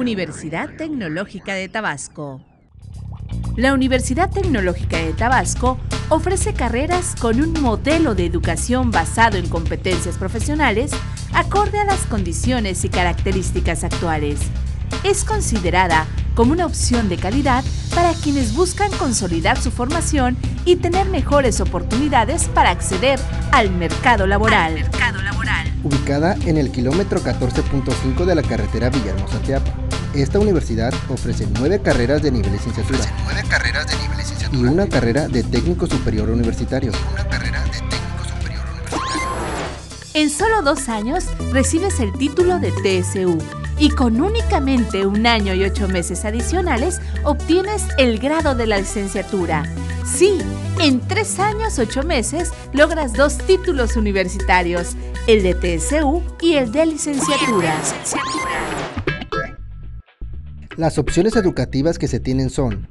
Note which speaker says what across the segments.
Speaker 1: Universidad Tecnológica de Tabasco. La Universidad Tecnológica de Tabasco ofrece carreras con un modelo de educación basado en competencias profesionales acorde a las condiciones y características actuales. Es considerada como una opción de calidad para quienes buscan consolidar su formación y tener mejores oportunidades para acceder al mercado laboral.
Speaker 2: Ubicada en el kilómetro 14.5 de la carretera Villahermosa-Teapa, esta universidad ofrece nueve carreras de nivel licenciatura,
Speaker 3: nueve carreras de nivel licenciatura
Speaker 2: y una carrera de técnico superior universitario.
Speaker 3: una carrera de técnico superior universitario.
Speaker 1: En solo dos años recibes el título de TSU y con únicamente un año y ocho meses adicionales obtienes el grado de la licenciatura. Sí, en tres años ocho meses logras dos títulos universitarios, el de TSU y el de licenciatura.
Speaker 2: Las opciones educativas que se tienen son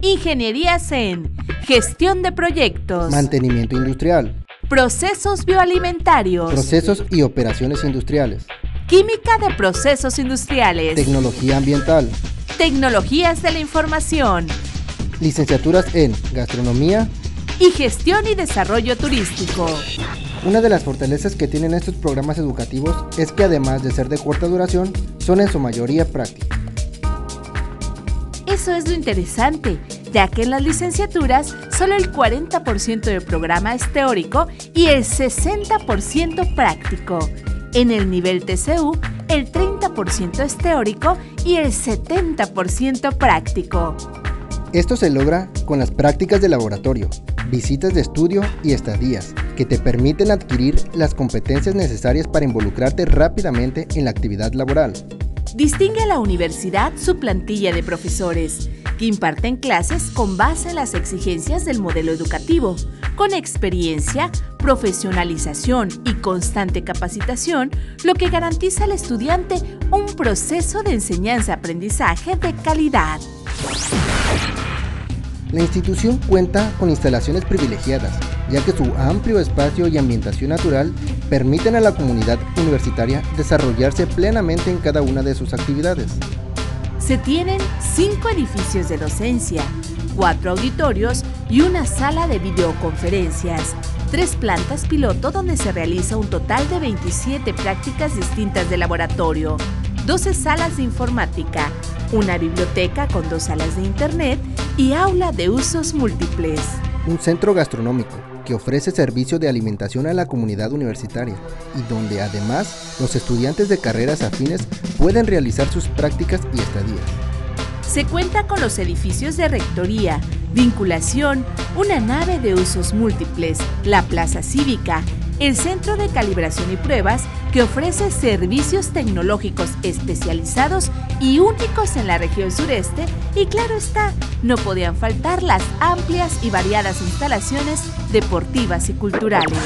Speaker 1: Ingenierías en gestión de proyectos,
Speaker 2: mantenimiento industrial,
Speaker 1: procesos bioalimentarios,
Speaker 2: procesos y operaciones industriales,
Speaker 1: química de procesos industriales,
Speaker 2: tecnología ambiental,
Speaker 1: tecnologías de la información
Speaker 2: licenciaturas en gastronomía.
Speaker 1: y gestión y desarrollo turístico.
Speaker 2: Una de las fortalezas que tienen estos programas educativos es que además de ser de corta duración, son en su mayoría prácticos.
Speaker 1: Eso es lo interesante, ya que en las licenciaturas solo el 40% del programa es teórico y el 60% práctico. En el nivel TCU, el 30% es teórico y el 70% práctico.
Speaker 2: Esto se logra con las prácticas de laboratorio, visitas de estudio y estadías, que te permiten adquirir las competencias necesarias para involucrarte rápidamente en la actividad laboral.
Speaker 1: Distingue a la universidad su plantilla de profesores, que imparten clases con base en las exigencias del modelo educativo, con experiencia, profesionalización y constante capacitación, lo que garantiza al estudiante un proceso de enseñanza-aprendizaje de calidad.
Speaker 2: La institución cuenta con instalaciones privilegiadas, ya que su amplio espacio y ambientación natural permiten a la comunidad universitaria desarrollarse plenamente en cada una de sus actividades.
Speaker 1: Se tienen cinco edificios de docencia, cuatro auditorios y una sala de videoconferencias, tres plantas piloto donde se realiza un total de 27 prácticas distintas de laboratorio, 12 salas de informática, una biblioteca con dos salas de internet y aula de usos múltiples.
Speaker 2: Un centro gastronómico que ofrece servicio de alimentación a la comunidad universitaria y donde además los estudiantes de carreras afines pueden realizar sus prácticas y estadías.
Speaker 1: Se cuenta con los edificios de rectoría, vinculación, una nave de usos múltiples, la plaza cívica, el centro de calibración y pruebas que ofrece servicios tecnológicos especializados y únicos en la región sureste y claro está, no podían faltar las amplias y variadas instalaciones deportivas y culturales.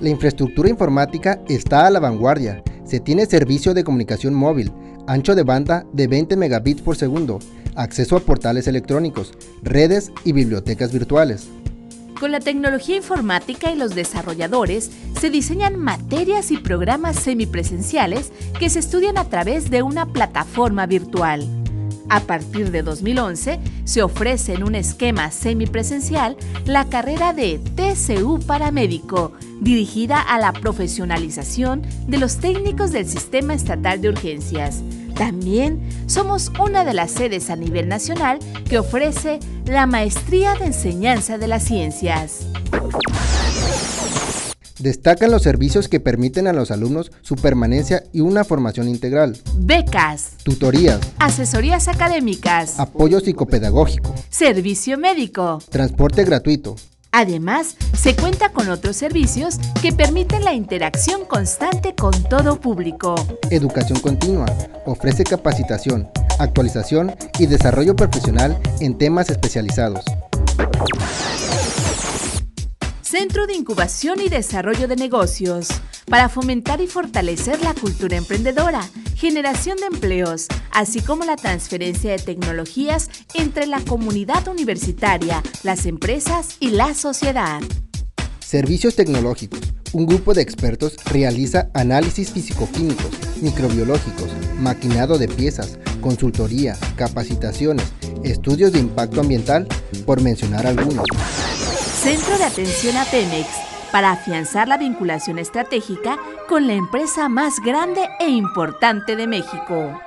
Speaker 2: La infraestructura informática está a la vanguardia. Se tiene servicio de comunicación móvil, ancho de banda de 20 megabits por segundo, acceso a portales electrónicos, redes y bibliotecas virtuales.
Speaker 1: Con la tecnología informática y los desarrolladores se diseñan materias y programas semipresenciales que se estudian a través de una plataforma virtual. A partir de 2011 se ofrece en un esquema semipresencial la carrera de TCU Paramédico, dirigida a la profesionalización de los técnicos del Sistema Estatal de Urgencias. También somos una de las sedes a nivel nacional que ofrece la Maestría de Enseñanza de las Ciencias.
Speaker 2: Destacan los servicios que permiten a los alumnos su permanencia y una formación integral,
Speaker 1: Becas,
Speaker 2: tutorías,
Speaker 1: asesorías académicas,
Speaker 2: apoyo psicopedagógico,
Speaker 1: servicio médico.
Speaker 2: transporte gratuito,
Speaker 1: Además, se cuenta con otros servicios que permiten la interacción constante con todo público.
Speaker 2: educación continua, ofrece capacitación, actualización y desarrollo profesional en temas especializados.
Speaker 1: Centro de Incubación y Desarrollo de Negocios, para fomentar y fortalecer la cultura emprendedora, generación de empleos, así como la transferencia de tecnologías entre la comunidad universitaria, las empresas y la sociedad.
Speaker 2: Servicios tecnológicos. Un grupo de expertos realiza análisis físico-químicos, microbiológicos, maquinado de piezas, consultoría, capacitaciones, estudios de impacto ambiental, por mencionar algunos.
Speaker 1: Centro de Atención a Pemex para afianzar la vinculación estratégica con la empresa más grande e importante de México.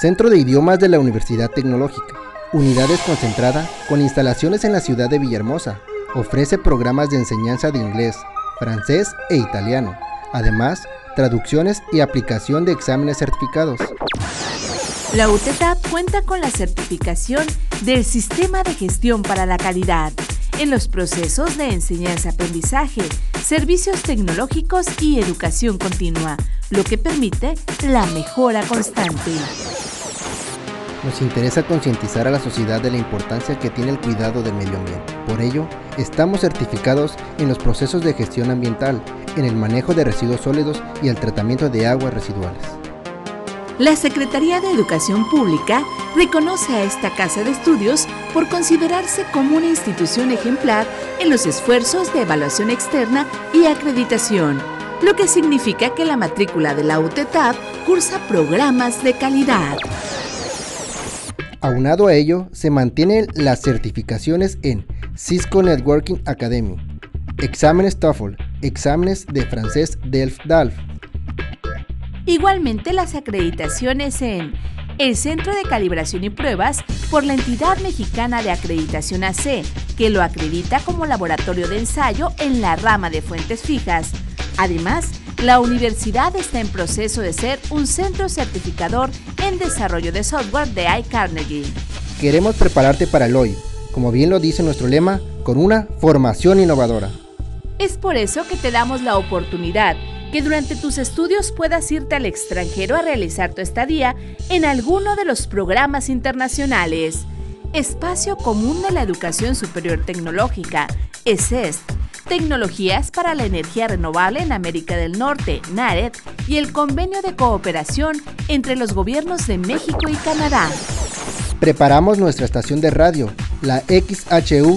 Speaker 2: Centro de Idiomas de la Universidad Tecnológica. Unidad desconcentrada con instalaciones en la ciudad de Villahermosa. Ofrece programas de enseñanza de inglés, francés e italiano. Además, traducciones y aplicación de exámenes certificados.
Speaker 1: La UTETAP cuenta con la certificación del Sistema de Gestión para la Calidad en los procesos de enseñanza-aprendizaje, servicios tecnológicos y educación continua, lo que permite la mejora constante.
Speaker 2: Nos interesa concientizar a la sociedad de la importancia que tiene el cuidado del medio ambiente. Por ello, estamos certificados en los procesos de gestión ambiental, en el manejo de residuos sólidos y el tratamiento de aguas residuales.
Speaker 1: La Secretaría de Educación Pública reconoce a esta casa de estudios por considerarse como una institución ejemplar en los esfuerzos de evaluación externa y acreditación, lo que significa que la matrícula de la UTETAP cursa programas de calidad.
Speaker 2: Aunado a ello, se mantienen las certificaciones en Cisco Networking Academy, exámenes TOEFL, exámenes de francés DELF-DALF,
Speaker 1: Igualmente las acreditaciones en el Centro de Calibración y Pruebas por la entidad mexicana de acreditación AC, que lo acredita como laboratorio de ensayo en la rama de fuentes fijas. Además, la universidad está en proceso de ser un centro certificador en desarrollo de software de iCarnegie.
Speaker 2: Queremos prepararte para el hoy, como bien lo dice nuestro lema, con una formación innovadora.
Speaker 1: Es por eso que te damos la oportunidad que durante tus estudios puedas irte al extranjero a realizar tu estadía en alguno de los programas internacionales. Espacio Común de la Educación Superior Tecnológica, ESEST, Tecnologías para la Energía Renovable en América del Norte, NARED, y el Convenio de Cooperación entre los gobiernos de México y Canadá.
Speaker 2: Preparamos nuestra estación de radio, la XHU-TT-FM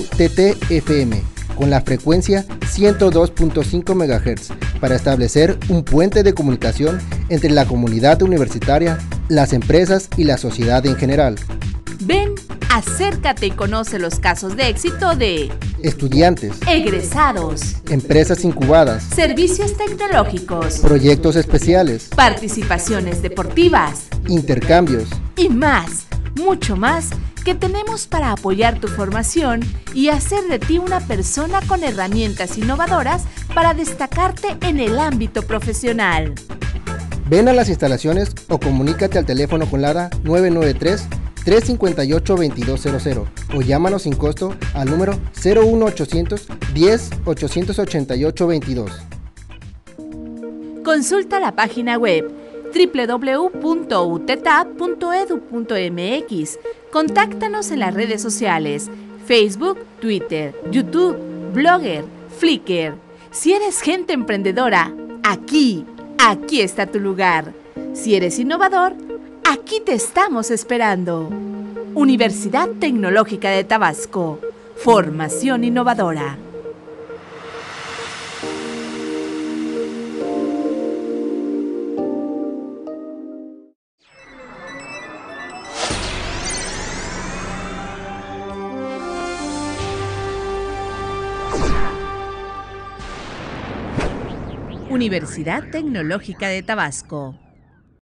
Speaker 2: con la frecuencia 102.5 MHz para establecer un puente de comunicación entre la comunidad universitaria, las empresas y la sociedad en general.
Speaker 1: Ven, acércate y conoce los casos de éxito de
Speaker 2: estudiantes,
Speaker 1: egresados,
Speaker 2: empresas incubadas,
Speaker 1: servicios tecnológicos,
Speaker 2: proyectos especiales,
Speaker 1: participaciones deportivas,
Speaker 2: intercambios
Speaker 1: y más, mucho más que tenemos para apoyar tu formación y hacer de ti una persona con herramientas innovadoras para destacarte en el ámbito profesional.
Speaker 2: Ven a las instalaciones o comunícate al teléfono con LADA 993 358 2200 o llámanos sin costo al número 01800 10 888 22.
Speaker 1: Consulta la página web www.utetap.edu.mx. Contáctanos en las redes sociales, Facebook, Twitter, YouTube, Blogger, Flickr. Si eres gente emprendedora, aquí, aquí está tu lugar. Si eres innovador, aquí te estamos esperando. Universidad Tecnológica de Tabasco. Formación innovadora. Universidad Tecnológica de Tabasco.